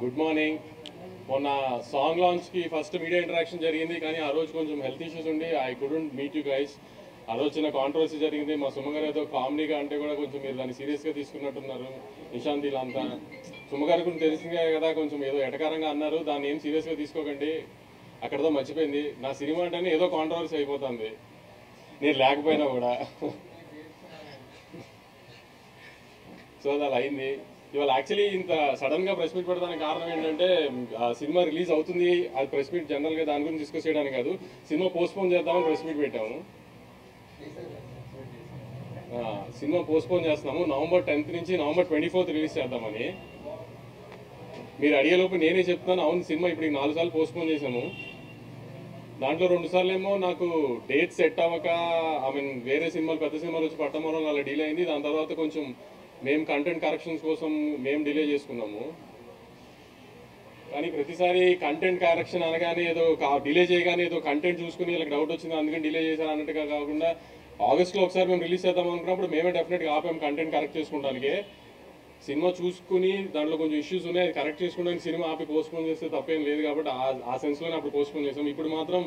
Good morning. మొన్న song లాంచ్కి first media interaction జరిగింది కానీ ఆ రోజు కొంచెం హెల్త్ ఇష్యూస్ ఉండి I couldn't meet you guys ఆ రోజు చిన్న కాంట్రవర్సీ జరిగింది. మా సుమ్మగారు ఏదో కామెడీగా అంటే కూడా కొంచెం మీరు దాన్ని సీరియస్గా తీసుకున్నట్టున్నారు. నిశాంత్ అంతా సుమ్మగారు కొంచెం తెలిసిందే కదా కొంచెం ఏదో ఎటకారంగా అన్నారు. దాన్ని ఏం సీరియస్గా తీసుకోకండి. అక్కడతో మర్చిపోయింది. నా సినిమా అంటేనే ఏదో కాంట్రవర్సీ అయిపోతుంది. నేను లేకపోయినా కూడా. సో అది అలా అయింది. ఇవాళ యాక్చువల్లీ ఇంత సడన్గా ప్రెస్ మీట్ పెడడానికి కారణం ఏంటంటే సినిమా రిలీజ్ అవుతుంది. అది ప్రెస్ మీట్ జనరల్గా దాని గురించి డిస్కస్ చేయడానికి కాదు. సినిమా పోస్ట్పోన్ చేద్దామని ప్రెస్ మీట్ పెట్టాము. సినిమా పోస్ట్పోన్ చేస్తున్నాము. నవంబర్ టెన్త్ నుంచి నవంబర్ ట్వంటీ ఫోర్త్ రిలీజ్ చేద్దామని. మీరు అడిగేలోపు నేనే చెప్తున్నాను. అవును సినిమా ఇప్పుడు నాలుగు సార్లు పోస్ట్పోన్ చేశాము. దాంట్లో రెండు సార్లు ఏమో నాకు డేట్ సెట్ అవ్వక ఐ మీన్ వేరే సినిమాలు పెద్ద సినిమాలు వచ్చి పట్టడం వల్ల అలా డీల్ అయింది. దాని తర్వాత కొంచెం మేము కంటెంట్ కరెక్షన్స్ కోసం మేము డిలే చేసుకున్నాము. కానీ ప్రతిసారి కంటెంట్ కరెక్షన్ అనగానే ఏదో డిలే చేయగానే ఏదో కంటెంట్ చూసుకుని వీళ్ళకి డౌట్ వచ్చింది అందుకని డిలే చేశారు అన్నట్టుగా కాకుండా ఆగస్ట్లో ఒకసారి మేము రిలీజ్ చేద్దాం అనుకున్నప్పుడు మేమే డెఫినెట్గా ఆపాము కంటెంట్ కరెక్ట్ చేసుకుంటానికి సినిమా చూసుకుని దాంట్లో కొంచెం ఇష్యూస్ ఉన్నాయి అది కరెక్ట్ చేసుకోవడానికి సినిమా ఆపి పోస్ట్పోన్ చేస్తే తప్పేం లేదు కాబట్టి ఆ- సెన్స్లోనే అప్పుడు పోస్ట్పోన్ చేసాం ఇప్పుడు మాత్రం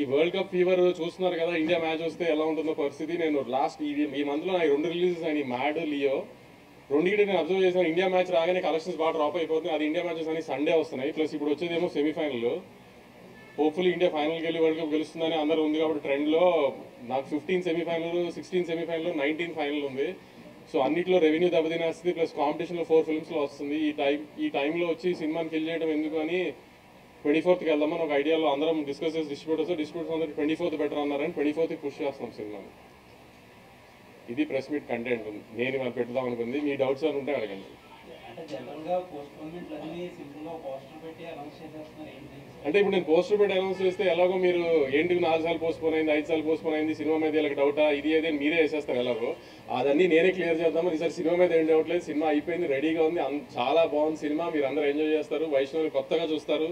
ఈ వరల్డ్ కప్ ఫీవర్ చూస్తున్నారు కదా ఇండియా మ్యాచ్ వస్తే ఎలా ఉంటుందో పరిస్థితి. నేను లాస్ట్ ఈ ఈ మంత్లో నాకు రెండు రిలీజెస్ అయినాయి మ్యాడ్ లియో రెండింటి నేను అబ్జర్వ్ చేశాను. ఇండియా మ్యాచ్ రాగానే కలెక్షన్స్ బాగా డ్రాప్ అయిపోతుంది అది ఇండియా మ్యాచెస్ అని సండే వస్తున్నాయి. ప్లస్ ఇప్పుడు వచ్చేదేమో సెమీఫైనల్ హోప్ఫుల్లీ ఇండియా ఫైనల్కి వెళ్ళి వరల్డ్ కప్ గెలుస్తుందని అందరూ ఉంది కాబట్టి ట్రెండ్లో నాకు fifteen semifinal sixteen semifinal nineteen final ఉంది. సో అన్నిట్లో రెవెన్యూ దెబ్బతినేస్తుంది. ప్లస్ కాంపిటీషన్లో ఫోర్ ఫిల్మ్స్లో వస్తుంది. ఈ టైం ఈ టైంలో వచ్చి సినిమాని కిల్ చేయడం ఎందుకు అని ట్వంటీ ఫోర్త్కి వెళ్దామని ఒక ఐడియాలో అందరం డిస్కస్ చేసి డిస్ట్రిబ్యూటర్స్ డిస్ట్రిబ్యూటర్స్ అందరూ ట్వంటీ ఫోర్త్ బెటర్ అన్నారని ట్వంటీ ఫోర్త్కి పుష్ చేస్తున్నాం సినిమాని. ఇది ప్రెస్ మీట్ కంటెంట్ నేను ఇవాళ పెట్టుదాం అనుకుంది. మీ డౌట్స్ అని ఉంటే అడగండి. అంటే ఏంటి ఇప్పుడు నేను పోస్టర్ పెట్టి అనౌన్స్ చేస్తే ఎలాగో మీరు ఏంటికి నాలుగు సార్లు పోస్ట్ పోన్ అయింది ఐదు సార్లు పోస్ట్ పోన్ అయింది సినిమా మీద వీళ్ళకి డౌటా ఇది ఏది మీరే వేసేస్తారు ఎలాగో. అదన్నీ నేనే క్లియర్ చేద్దామని ఈసారి సినిమా మీద ఏం డౌట్ లేదు. సినిమా అయిపోయింది రెడీగా ఉంది. చాలా బాగుంది సినిమా. మీరు అందరూ ఎంజాయ్ చేస్తారు. వైష్ణవులు కొత్తగా చూస్తారు.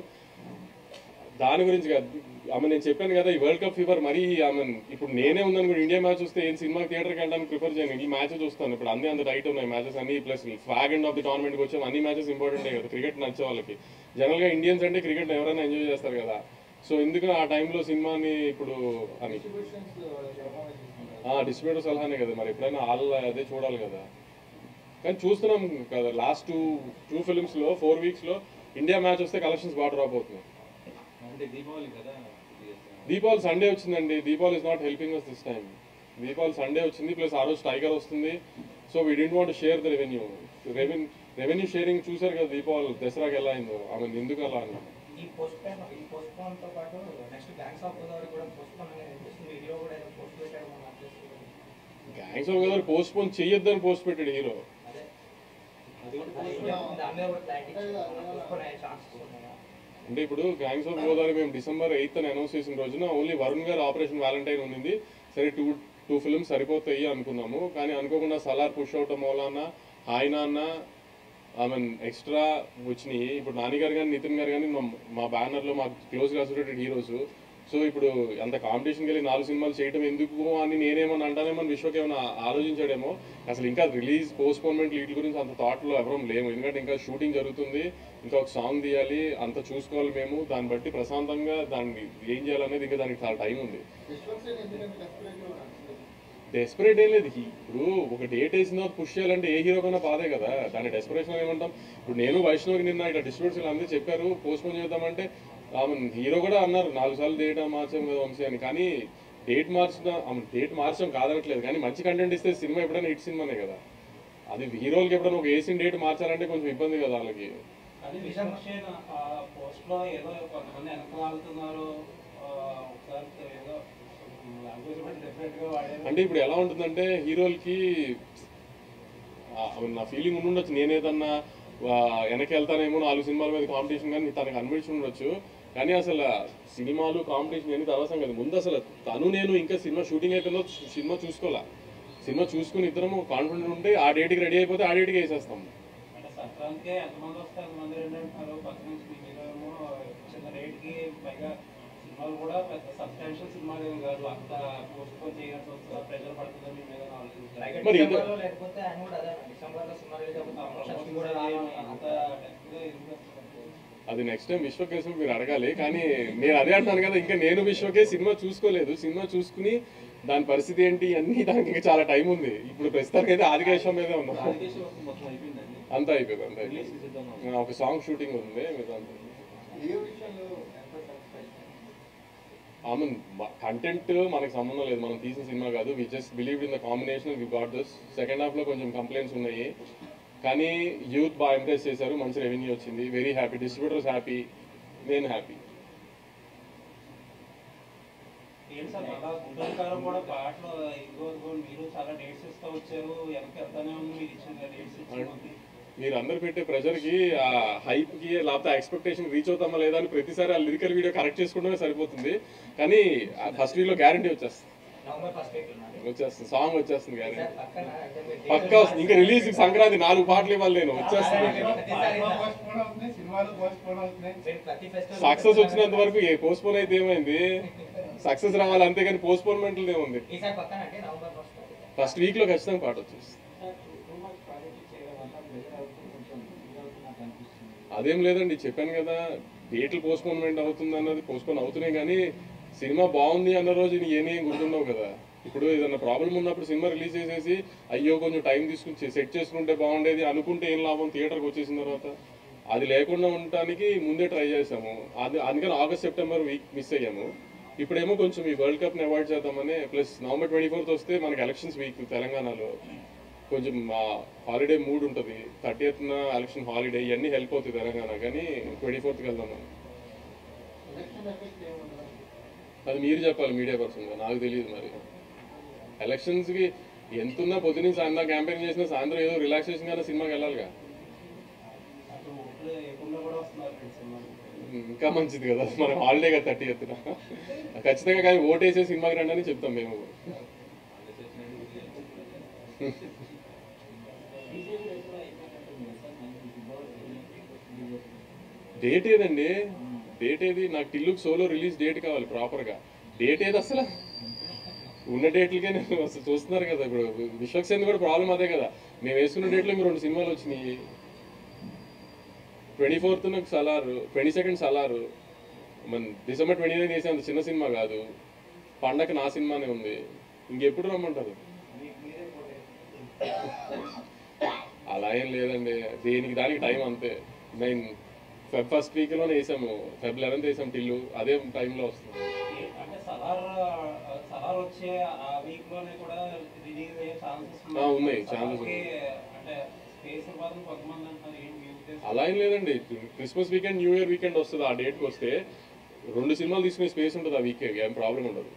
దాని గురించి కాదు. ఆమె నేను చెప్పాను కదా ఈ వరల్డ్ కప్ ఫీవర్ మరీ ఆమె ఇప్పుడు నేనే ఉన్నాను కూడా ఇండియా మ్యాచ్ వస్తే ఏం సినిమా థియేటర్కి వెళ్ళడానికి ప్రిఫర్ చేయను. ఈ మ్యాచ్ చూస్తాను. ఇప్పుడు అన్ని అంత టైట్ ఉన్నాయి మ్యాచెస్ అన్ని plus fag end of the టోర్నమెంట్కి వచ్చాం అన్ని మ్యాచెస్ ఇంపార్టెంట్ కదా క్రికెట్ నచ్చే వాళ్ళకి. జనరల్గా ఇండియన్స్ అంటే క్రికెట్ ఎవరైనా ఎంజాయ్ చేస్తారు కదా. సో ఎందుకు ఆ టైంలో సినిమాని ఇప్పుడు అని. డిస్ట్రిబ్యూటర్ సలహానే కదా మరి ఎప్పుడైనా వాళ్ళ అదే చూడాలి కదా. కానీ చూస్తున్నాం కదా లాస్ట్ టూ టూ ఫిల్మ్స్లో ఫోర్ వీక్స్లో ఇండియా మ్యాచ్ వస్తే కలెక్షన్స్ బాగా డ్రాప్ అవుతున్నాయి. దీపావళి సండే వచ్చిందండి. Deepavali is not helping us this time Deepavali Sunday వచ్చింది ప్లస్ ఆ రోజు టైగర్ వస్తుంది. So we didn't want share the revenue revenue revenue sharing చూసారు కదా దీపావళి దసరాకి ఎలా అయిందో. ఆమె ఎందుకు అలా అని ఈ పోస్ట్ పోన్ ఈ పోస్ట్ పోన్తో పాటు నెక్స్ట్ గ్యాంగ్స్ ఆఫ్ గోదావరి కూడా పోస్ట్ పోన్ అనేది అనిపిస్తుంది. హీరో కూడా ఏదో పోస్ట్ పెట్టాడు మన అనిపిస్తుంది. Gangs of Godavari postpone చెయ్యొద్దని పోస్ట్ పెట్టాడు హీరో అంటే ఇప్పుడు గ్యాంగ్స్ ఆఫ్ గోదావరి మేము డిసెంబర్ ఎయిత్ అని అనౌన్స్ చేసిన రోజున ఓన్లీ వరుణ్ గారు ఆపరేషన్ వ్యాలంటైన్ ఉంది సరే టూ టూ ఫిల్మ్స్ సరిపోతాయి అనుకున్నాము. కానీ అనుకోకుండా సలార్ పుష్ అవటం మూలాన హాయ్ నాన్న ఐ మీన్ ఎక్స్ట్రా వచ్చినాయి. ఇప్పుడు నాని గారు కానీ నితిన్ గారు కానీ మా మా బ్యానర్లో మాకు క్లోజ్గా అసోసియేటెడ్ హీరోస్ సో ఇప్పుడు అంత కాంపిటీషన్కి వెళ్ళి నాలుగు సినిమాలు చేయటం ఎందుకు అని నేనేమన్నా అని విశ్వకి ఏమైనా ఆలోచించాడేమో? అసలు ఇంకా రిలీజ్ పోస్ట్పోన్మెంట్ వీటి గురించి అంత థాట్లో ఎవరం లేము. ఎందుకంటే ఇంకా షూటింగ్ జరుగుతుంది. ఇంకా ఒక సాంగ్ తీయాలి అంత చూసుకోవాలి మేము. దాన్ని బట్టి ప్రశాంతంగా దాన్ని ఏం చేయాలనేది ఇంకా దానికి చాలా టైం ఉంది. డెస్పరేట్ ఏం లేదు. ఇప్పుడు ఒక డేట్ వేసిన పుష్ చేయాలంటే ఏ హీరో కన్నా బాధే కదా. దాని డెస్పరేషన్ ఏమంటాం? ఇప్పుడు నేను వైష్ణవ్కి నిన్న ఇట్లా డిస్ట్రిబ్యూటర్స్ అందరూ చెప్పారు. పోస్ట్పోన్ చేద్దామంటే ఆమె హీరో కూడా అన్నారు నాలుగు సార్లు డేట్ మార్చాం కదా వంశీ అని. కానీ డేట్ మార్చిన ఆమె డేట్ మార్చడం కాదనట్లేదు కానీ మంచి కంటెంట్ ఇస్తే సినిమా ఎప్పుడైనా హిట్ సినిమానే కదా. అది హీరోలకి ఎప్పుడైనా ఒక వేసిన డేట్ మార్చాలంటే కొంచెం ఇబ్బంది కదా వాళ్ళకి. అంటే ఇప్పుడు ఎలా ఉంటుందంటే హీరోలకి నా ఫీలింగ్ ఉండుండొచ్చు నేనేదన్నా ఆ, వెనక్కి వెళ్తానేమో నాలుగు సినిమాల మీద కాంపిటీషన్ కానీ తనకు అనిపించి ఉండొచ్చు. కానీ అసలు సినిమాలు కాంపిటీషన్ అని తర్వాత కదా ముందు అసలు తను నేను ఇంకా సినిమా షూటింగ్ అయిపోయిందో సినిమా చూసుకోవాలా? సినిమా చూసుకుని ఇద్దరము కాన్ఫిడెంట్ ఉంటే ఆ డేట్కి రెడీ అయిపోతే ఆ డేట్కి వేసేస్తాం అంటే సంక్రాంతికి ఎంతమంది వస్తే అంతమంది రెండు అంటున్నారు పక్క నుంచి మీ హీరో ఏమో చిన్న రేట్కి పైగా సినిమాలు కూడా పెద్ద సబ్స్టాన్షియల్ సినిమాలు ఏమి కాదు. అంత పోస్ట్ పోన్ చేయాల్సి వస్తుందా? ప్రెజర్ పడుతుందా? మీ మీద అని ఆలోచిస్తారు అలాగే మరి డిసెంబర్లో లేకపోతే ఆయన కూడా అదే డిసెంబర్లో సినిమా రిలీజ్ అవుతుంది ప్రమోషన్స్ కూడా రావాలి అంత అది నెక్స్ట్ టైం విశ్వకేశం మీరు అడగాలి. కానీ నేను అదే అంటున్నాను కదా ఇంకా నేను విశ్వకే సినిమా చూసుకోలేదు. సినిమా చూసుకుని దాని పరిస్థితి ఏంటి అన్ని దానికి ఇంకా చాలా టైం ఉంది. ఇప్పుడు ప్రస్తుతానికి అయితే ఆదికేశం మీదే ఉన్నాం. అయిపోయిందండి అంతా అయిపోయింది అంతా అయిపోయింది. ఒక సాంగ్ షూటింగ్ ఉంది మీరు అంతా- ఏ విషయంలో ఎంత సాటిస్ఫై ఆమె కంటెంట్ మనకి సంబంధం లేదు. మనం తీసిన సినిమా కాదు. We just believe in the combination we got this second హాఫ్లో కొంచెం కంప్లైంట్స్ ఉన్నాయి. కానీ యూత్ బాగా ఎంప్రెస్ చేశారు మంచి రెవెన్యూ వచ్చింది. వెరీ హ్యాపీ డిస్ట్రిబ్యూటర్స్ హ్యాపీ నేను హ్యాపీ మీరు అందరు పెట్టే ప్రెషర్కి ఆ హైప్కి లేకపోతే ఎక్స్పెక్టేషన్ రీచ్ అవుతామా లేదా అని ప్రతిసారి ఆ లిరికల్ వీడియో కరెక్ట్ చేసుకుంటమే సరిపోతుంది. కానీ ఫస్ట్లో గ్యారంటీ వచ్చేస్తుంది. వచ్చేస్తుంది సాంగ్ వచ్చేస్తుంది మీరు పక్కా వస్తుంది. ఇంకా రిలీజ్ సంక్రాంతి నాలుగు పాటలు ఇవ్వాలి నేను వచ్చేస్తుంది. సక్సెస్ వచ్చినంత వరకు ఏ పోస్ట్ పోన్ అయితే ఏమైంది? సక్సెస్ రావాలి అంతేగాని పోస్ట్ పోన్మెంట్లు ఏముంది ఫస్ట్ వీక్లో. ఖచ్చితంగా పాట వచ్చేస్తుంది. అదేం లేదండి చెప్పాను కదా డేట్లు పోస్ట్ పోన్మెంట్ అవుతుంది అన్నది పోస్ట్ పోన్ అవుతున్నాయి కానీ సినిమా బాగుంది అన్న రోజు నీ ఏమీ గుర్తుండవు కదా. ఇప్పుడు ఏదైనా ప్రాబ్లం ఉన్నప్పుడు సినిమా రిలీజ్ చేసేసి అయ్యో కొంచెం టైం తీసుకుని సెట్ చేసుకుంటే బాగుండేది అనుకుంటే ఏం లాభం? థియేటర్కి వచ్చేసిన తర్వాత. అది లేకుండా ఉండటానికి ముందే ట్రై చేసాము అది అందుకని ఆగస్ట్ సెప్టెంబర్ వీక్ మిస్ అయ్యాము. ఇప్పుడేమో కొంచెం ఈ వరల్డ్ కప్ని అవాయిడ్ చేద్దామని ప్లస్ నవంబర్ ట్వంటీ ఫోర్త్ వస్తే మనకి ఎలక్షన్స్ వీక్ తెలంగాణలో. కొంచెం హాలిడే మూడ్ ఉంటుంది. థర్టీ ఎత్న ఎలక్షన్ హాలిడే ఇవన్నీ హెల్ప్ అవుతుంది తెలంగాణ. కానీ ట్వంటీ ఫోర్త్కి వెళ్దాం మనం అది మీరు చెప్పాలి మీడియా పర్సన్గా నాకు తెలియదు మరి. ఎలక్షన్స్కి ఎంతున్నా పొద్దున్న సాయంత్రం క్యాంపెయిన్ చేసినా సాయంత్రం ఏదో రిలాక్సేషన్ గానే సినిమాకి వెళ్ళాలిగా. ఇంకా మంచిది కదా మనం హాలిడే కదా థర్టీ ఎత్తున ఖచ్చితంగా కానీ ఓటేసే సినిమాకి రండి అని చెప్తాం మేము. డేట్ ఏదండి? డేట్ ఏది? నాకు టిల్లుకి సోలో రిలీజ్ డేట్ కావాలి ప్రాపర్గా డేట్ ఏది అసలు? ఉన్న డేట్లకే నేను అసలు చూస్తున్నారు కదా ఇప్పుడు. విశ్వక్సేన్ కూడా ప్రాబ్లం అదే కదా. మేము వేసుకున్న డేట్లో మీరు రెండు సినిమాలు వచ్చినాయి. ట్వంటీ ఫోర్త్ నాకు సలారు ట్వంటీ సెకండ్ సలారు. మన డిసెంబర్ ట్వంటీ నైన్ వేసే అంత చిన్న సినిమా కాదు. పండగ నా సినిమానే ఉంది. ఇంకెప్పుడు రమ్మంటారు? అలా ఏం లేదండి. దేనికి దానికి టైం అంతే. నేను ఫెబ్ ఫస్ట్ వీక్లోనే వేసాము. ఫెబ్ లెవెన్త్ వేసాం టిల్లు. అదే టైంలో వస్తుంది. ఛాన్సెస్ ఉన్నాయి, అలా ఏం లేదండి. Christmas weekend new year weekend వస్తుంది ఆ డేట్కి వస్తే రెండు సినిమాలు తీసుకునే స్పేస్ ఉంటుంది ఆ వీక్ ఏం ప్రాబ్లం ఉండదు.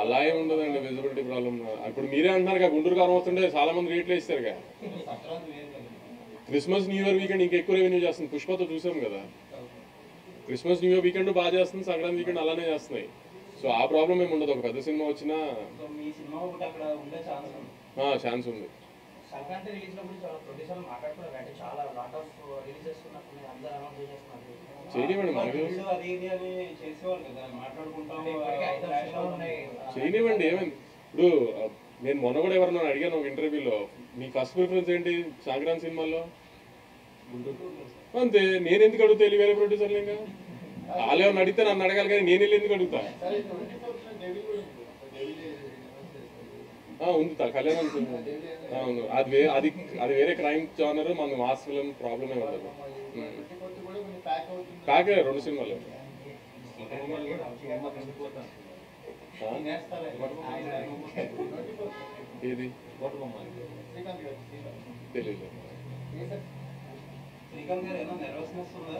అలా ఏం ఉండదండి. విజిబిలిటీ ప్రాబ్లం ఇప్పుడు మీరే అంటున్నారు గుంటూరు కారం వస్తుంటే చాలా మంది రేట్లు ఇస్తారు క్రిస్మస్ న్యూ ఇయర్ వీకెండ్ ఇంకా ఎక్కువ రెవెన్యూ చేస్తుంది. పుష్పతో చూసాం కదా. క్రిస్మస్ న్యూ ఇయర్ వీకెండ్ బాగా చేస్తుంది. సంక్రాంతి వీకెండ్ అలానే చేస్తున్నాయి. సో ఆ ప్రాబ్లం ఏమి ఉండదు. ఒక పెద్ద సినిమా వచ్చినా ఛాన్స్ ఉంది. చేయనివ్వండి మనకి Release అది ఇది అని చేసేవాళ్ళు కదా. మాట్లాడుకుంటాం అంటే ఇప్పటికే ఐదు flash సినిమాలు ఉన్నాయి. చేయనివ్వండి ఏమైంది? ఇప్పుడు నేను మొన్న కూడా ఎవరన్నా అడిగాను ఒక ఇంటర్వ్యూలో. మీ ఫస్ట్ ప్రిఫరెన్స్ ఏంటి సంక్రాంతి సినిమాల్లో అంతే నేను ఎందుకు అడుగుతా వేరే ప్రొడ్యూసర్లు ఇంకా? వాళ్ళు అడిగితే నన్ను అడగాలి కానీ నేను ఎందుకు అడుగుతా? ఆ, ఉంది తా- కళ్యాణం ఉంది. అది అది అది వేరే క్రైమ్ జానర్ మన మాస్ ఫిల్మ్ ప్రాబ్లమే ఉండదు. ప్యాక్ రెండు సినిమాలు? ఏది? తెలియదు శ్రీకాంత్ గారు ఏమైనా నెర్వస్నెస్ ఉందా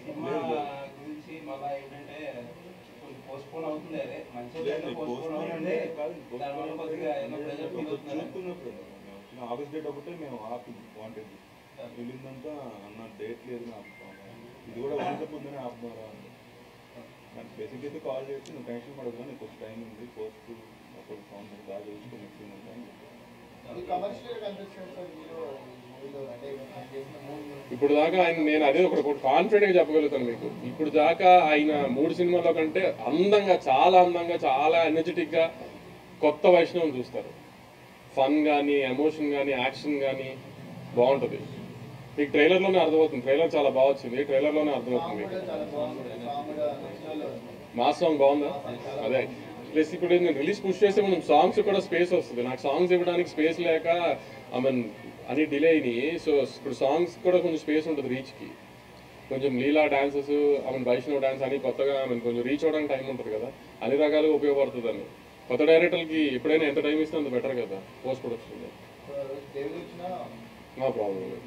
సినిమా గురించి మళ్ళా ఏంటంటే కొంచెం పోస్ట్పోన్ అవుతుంది అదే. మంచిగా పోస్ట్పోన్ అవుతుంది. దానివల్ల కొద్దిగా ఏమైనా ప్రెజర్ ఫీల్ అవుతున్నారు ఆగస్ట్ డేట్ ఒకటే మేము ఆపి వాంటెడ్ వెళ్ళిందంతా అన్న డేట్ లేదు ఇది కూడా వన్ ఉందని ఆపుతున్నారా నాకు స్పెసిఫిక్ అయితే కాల్ చేసి నువ్వు టెన్షన్ పడదు నీకు కొంచెం టైం ఉంది పోస్ట్ అప్పుడు సౌండ్ బాగా చూసుకుని మిక్సింగ్ ఉంది అని ఇప్పుడు దాకా ఆయన నేను అదే ఒకటి కాన్ఫిడెంట్గా చెప్పగలుగుతాను మీకు. ఇప్పుడు దాకా ఆయన మూడు సినిమాల్లో కంటే అందంగా చాలా అందంగా చాలా ఎనర్జెటిక్గా కొత్త వైష్ణవం చూస్తారు. ఫన్ కానీ ఎమోషన్ కానీ యాక్షన్ కానీ బాగుంటుంది. మీకు ట్రైలర్లోనే అర్థమవుతుంది. ట్రైలర్ చాలా బాగా వచ్చింది. ట్రైలర్లోనే అర్థమవుతుంది సాంగ్ మా సాంగ్ బాగుందా? అదే. ప్లస్ ఇప్పుడు నేను రిలీజ్ పుష్ చేస్తే మనం సాంగ్స్ కూడా స్పేస్ వస్తుంది. నాకు సాంగ్స్ ఇవ్వడానికి స్పేస్ లేక ఐ మీన్ అన్ని డిలే అయినాయి సో ఇప్పుడు సాంగ్స్ కూడా కొంచెం స్పేస్ ఉంటుంది రీచ్కి కొంచెం Leela dances mean Vaishnav dance అని కొత్తగా మీన్ కొంచెం రీచ్ అవ్వడానికి టైం ఉంటుంది కదా. అన్ని రకాలుగా ఉపయోగపడుతుందని కొత్త డైరెక్టర్కి ఎప్పుడైనా ఎంత టైం ఇస్తే అంత బెటర్ కదా పోస్ట్ ప్రొడక్షన్ మా ప్రాబ్లం లేదు.